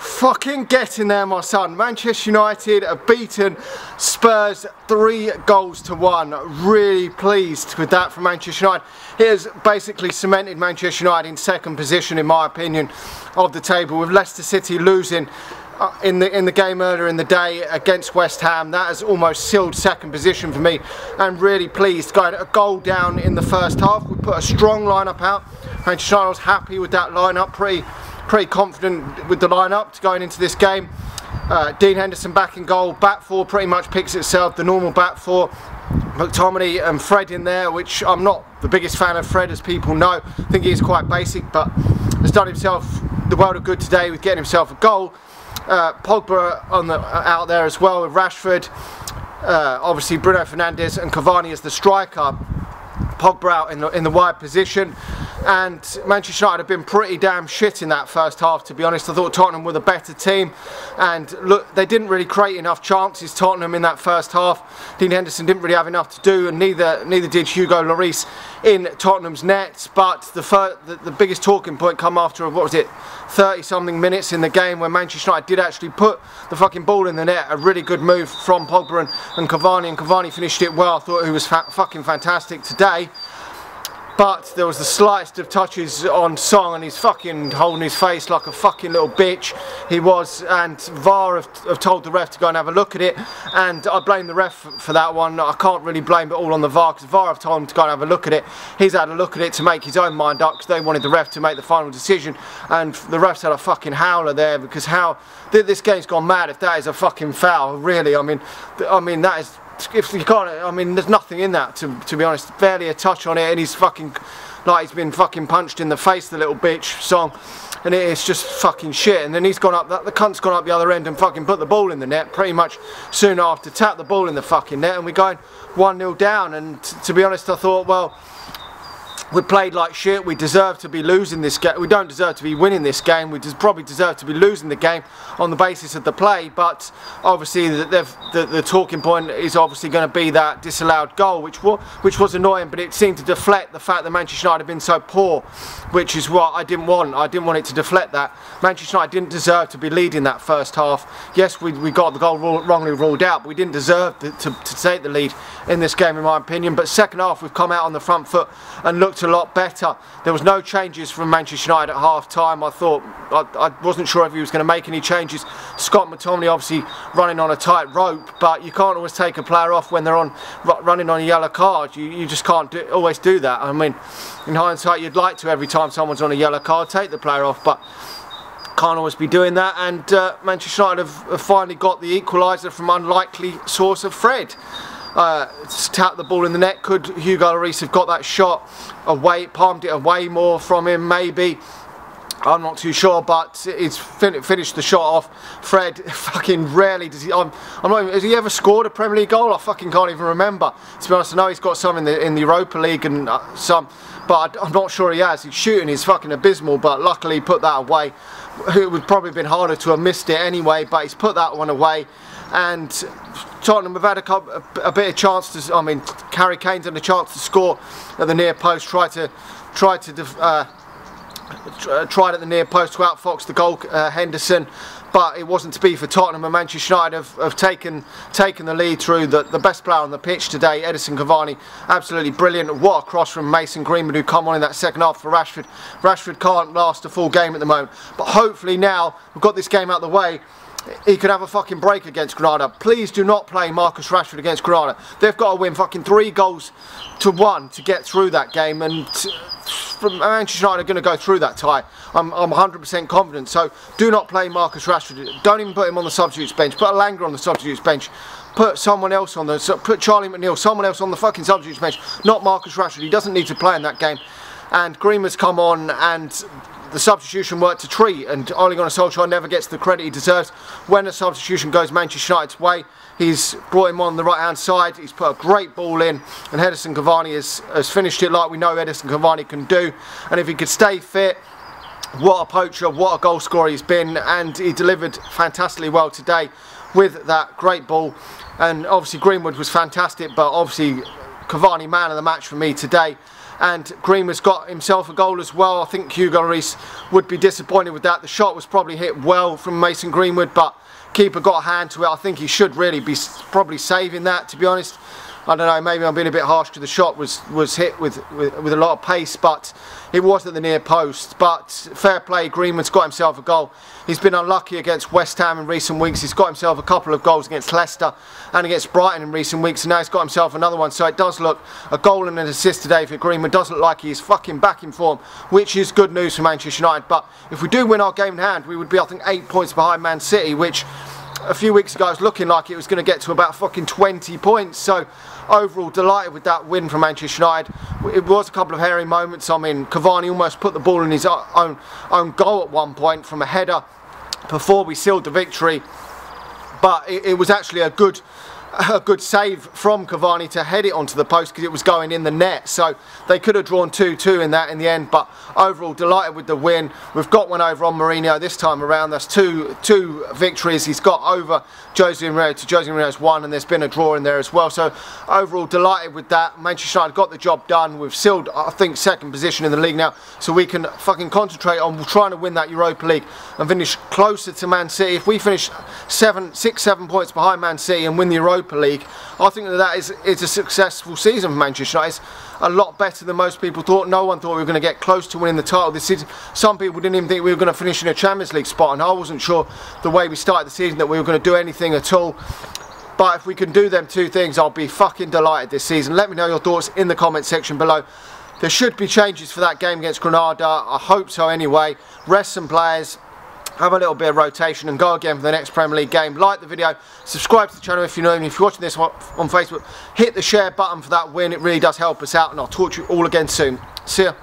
Fucking get in there my son. Manchester United have beaten Spurs three goals to one. Really pleased with that from Manchester United. It has basically cemented Manchester United in second position in my opinion of the table with Leicester City losing uh, in the in the game earlier in the day against West Ham. That has almost sealed second position for me. I'm really pleased. Got a goal down in the first half. We put a strong lineup out. Manchester United was happy with that lineup. Pretty pretty confident with the lineup going into this game. Uh, Dean Henderson back in goal, Back four pretty much picks itself, the normal back four. McTominay and Fred in there, which I'm not the biggest fan of Fred as people know. I think he's quite basic, but has done himself the world of good today with getting himself a goal. Uh, Pogba on the, out there as well with Rashford. Uh, obviously Bruno Fernandes and Cavani as the striker. Pogba out in the, in the wide position and Manchester United have been pretty damn shit in that first half to be honest. I thought Tottenham were the better team. And look they didn't really create enough chances Tottenham in that first half. Dean Henderson didn't really have enough to do and neither neither did Hugo Lloris in Tottenham's nets. But the, the, the biggest talking point come after what was it 30 something minutes in the game where Manchester United did actually put the fucking ball in the net. A really good move from Pogba and, and Cavani and Cavani finished it well. I thought he was fa fucking fantastic today but there was the slightest of touches on Son and he's fucking holding his face like a fucking little bitch. He was and VAR have, have, told the ref to go and have a look at it. And I blame the ref for that one. I can't really blame it all on the VAR because VAR have told him to go and have a look at it. He's had a look at it to make his own mind up because they wanted the ref to make the final decision. And the refs had a fucking howler there because how this game's gone mad if that is a fucking foul really. I mean I mean that is if you can't, I mean, there's nothing in that to, to be honest. Barely a touch on it, and he's fucking like he's been fucking punched in the face, the little bitch Son, and it's just fucking shit. And then he's gone up, the cunt's gone up the other end and fucking put the ball in the net pretty much soon after, tapped the ball in the fucking net, and we're going 1 0 down. And to be honest, I thought, well, we played like shit. We deserve to be losing this game. We don't deserve to be winning this game. We probably deserve to be losing the game on the basis of the play. But obviously, the, the, the talking point is obviously going to be that disallowed goal, which was, which was annoying. But it seemed to deflect the fact that Manchester United had been so poor, which is what I didn't want. I didn't want it to deflect that. Manchester United didn't deserve to be leading that first half. Yes, we, we got the goal wrongly ruled out, but we didn't deserve to, to, to take the lead in this game, in my opinion. But second half, we've come out on the front foot and looked looked a lot better. There was no changes from Manchester United at half time. I thought, I, I wasn't sure if he was going to make any changes. Scott McTominay obviously running on a tight rope, but you can't always take a player off when they're on running on a yellow card. You, you just can't do, always do that. I mean, in hindsight, you'd like to every time someone's on a yellow card take the player off, but can't always be doing that and uh, Manchester United have, have finally got the equaliser from unlikely source of Fred uh, tapped the ball in the net. Could Hugo Lloris have got that shot away, palmed it away more from him? Maybe. I'm not too sure, but he's fin finished the shot off. Fred fucking rarely does he. I'm, I'm not. Even, has he ever scored a Premier League goal? I fucking can't even remember. To be honest, I know he's got some in the in the Europa League and uh, some, but I, am not sure he has. His shooting is fucking abysmal, but luckily he put that away. It would probably have been harder to have missed it anyway, but he's put that one away and Tottenham have had a, a, a, bit of chance to, I mean, Harry Kane's had a chance to score at the near post, try to, try to, uh, tried at the near post to outfox the goal, uh, Henderson, but it wasn't to be for Tottenham and Manchester United have, have taken taken the lead through the, the best player on the pitch today, Edison Cavani, absolutely brilliant. What a cross from Mason Greenwood who come on in that second half for Rashford. Rashford can't last a full game at the moment, but hopefully now we've got this game out of the way, he could have a fucking break against Granada. Please do not play Marcus Rashford against Granada. They've got to win fucking three goals to one to get through that game and from Manchester United are going to go through that tie. I'm 100% confident. So do not play Marcus Rashford. Don't even put him on the substitutes bench. Put Langer on the substitutes bench. Put someone else on the put Charlie McNeill, someone else on the fucking substitutes bench. Not Marcus Rashford. He doesn't need to play in that game. And Greenwood's come on and the substitution worked a treat and Ole Gunnar Solskjaer never gets the credit he deserves. When a substitution goes Manchester United's way he's brought him on the right hand side. He's put a great ball in and Edison Cavani has, has finished it like we know Edison Cavani can do. And if he could stay fit what a poacher what a goal scorer he's been and he delivered fantastically well today with that great ball. And obviously Greenwood was fantastic but obviously Cavani man of the match for me today and Greenwood's got himself a goal as well. I think Hugo Lloris would be disappointed with that. The shot was probably hit well from Mason Greenwood, but keeper got a hand to it. I think he should really be probably saving that, to be honest. I don't know, maybe I'm being a bit harsh to the shot was was hit with, with, with a lot of pace, but it was at the near post. But fair play, Greenwood's got himself a goal. He's been unlucky against West Ham in recent weeks. He's got himself a couple of goals against Leicester and against Brighton in recent weeks, and now he's got himself another one. So it does look a goal and an assist today for Greenwood. Does look like he's fucking back in form, which is good news for Manchester United. But if we do win our game in hand, we would be I think eight points behind Man City, which a few weeks ago it was looking like it was going to get to about fucking 20 points. So overall delighted with that win from Manchester United. It was a couple of hairy moments. I mean Cavani almost put the ball in his own own goal at one point from a header before we sealed the victory. But it, it was actually a good a good save from Cavani to head it onto the post because it was going in the net. So they could have drawn 2-2 in that in the end. But overall, delighted with the win. We've got one over on Mourinho this time around. That's two two victories he's got over Jose Mourinho to Jose Mourinho's one, and there's been a draw in there as well. So overall, delighted with that. Manchester United got the job done. We've sealed, I think, second position in the league now, so we can fucking concentrate on trying to win that Europa League and finish closer to Man City. If we finish seven, six, seven points behind Man City and win the Europa Europa League. I think that that is, is a successful season for Manchester United. It's a lot better than most people thought. No one thought we were going to get close to winning the title this season. Some people didn't even think we were going to finish in a Champions League spot, and I wasn't sure the way we started the season that we were going to do anything at all. But if we can do them two things, I'll be fucking delighted this season. Let me know your thoughts in the comment section below. There should be changes for that game against Granada. I hope so anyway. Rest some players have a little bit of rotation and go again for the next Premier League game. Like the video, subscribe to the channel if you know me. If you're watching this on Facebook, hit the share button for that win. It really does help us out and I'll talk to you all again soon. See ya.